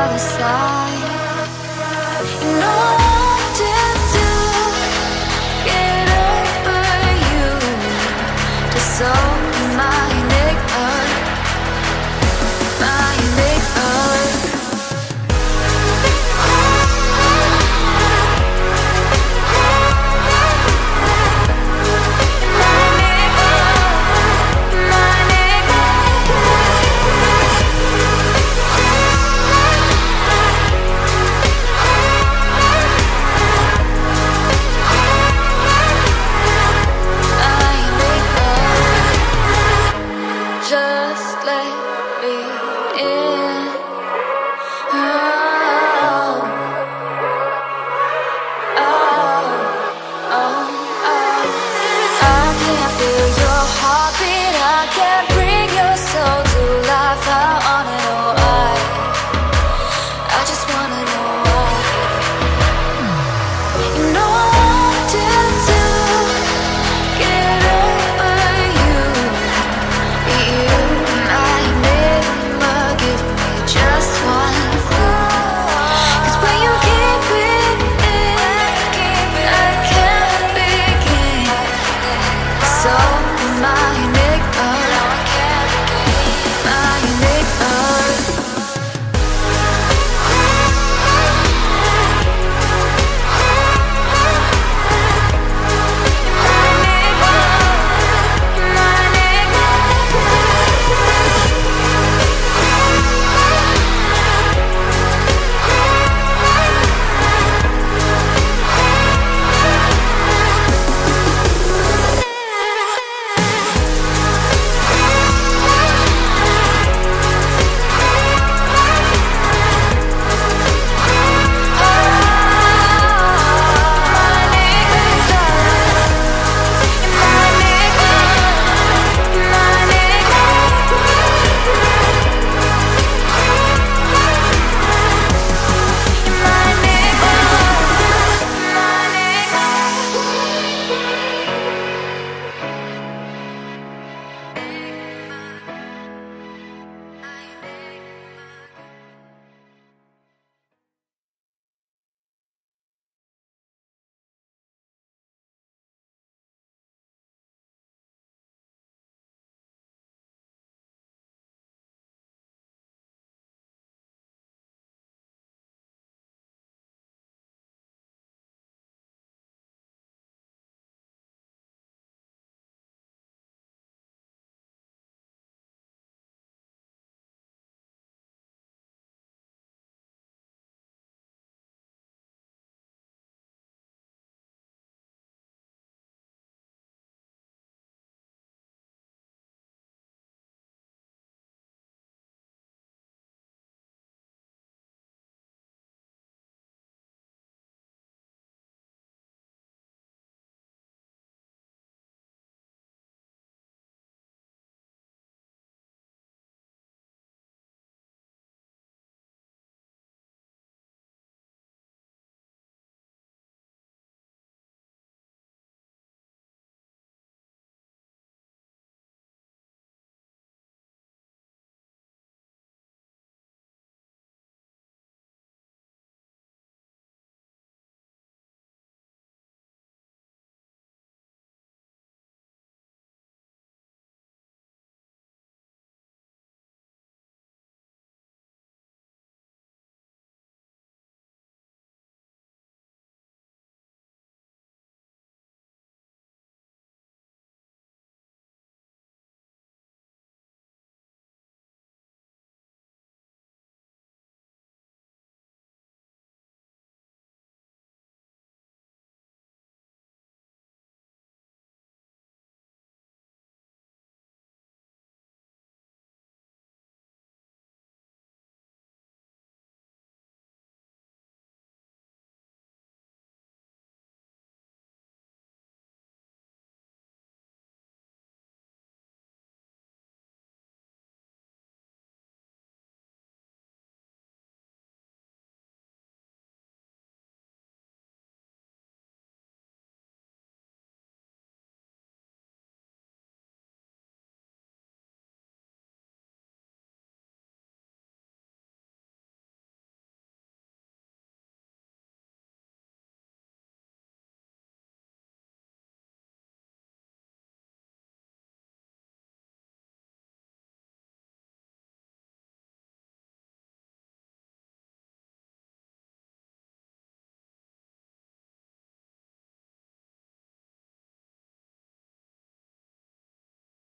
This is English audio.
other side. You know.